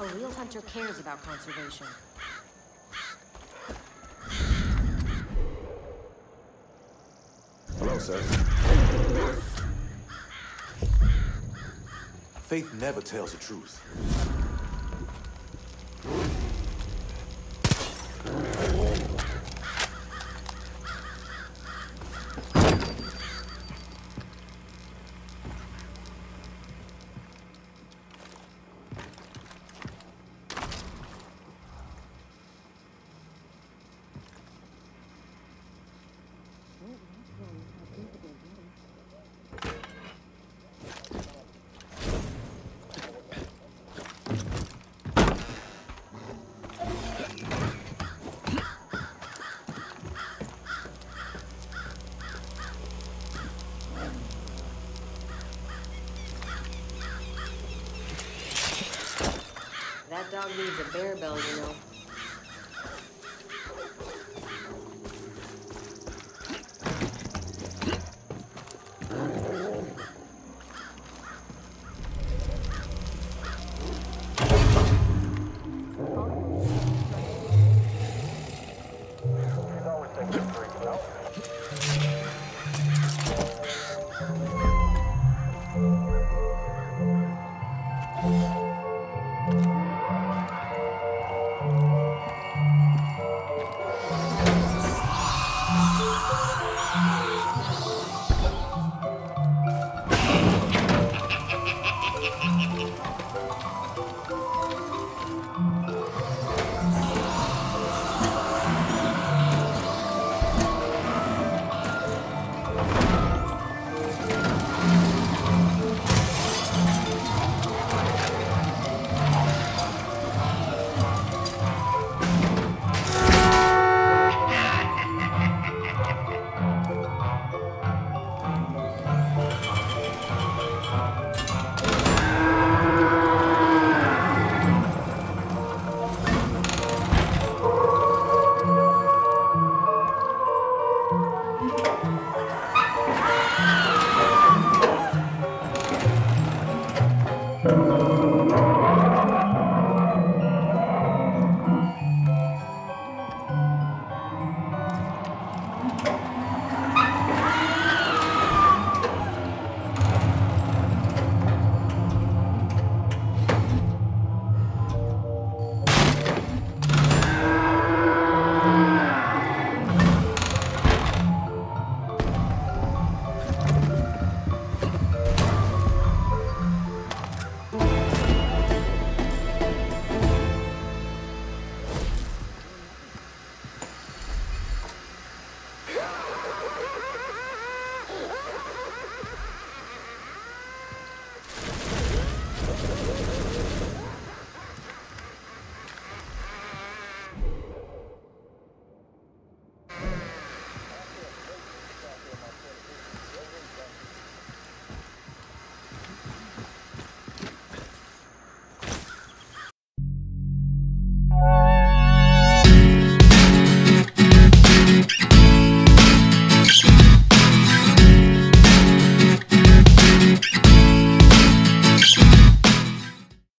A real hunter cares about conservation. Hello, sir. Faith never tells the truth. Dog needs a bear bell, you know.